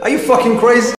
Are you fucking crazy?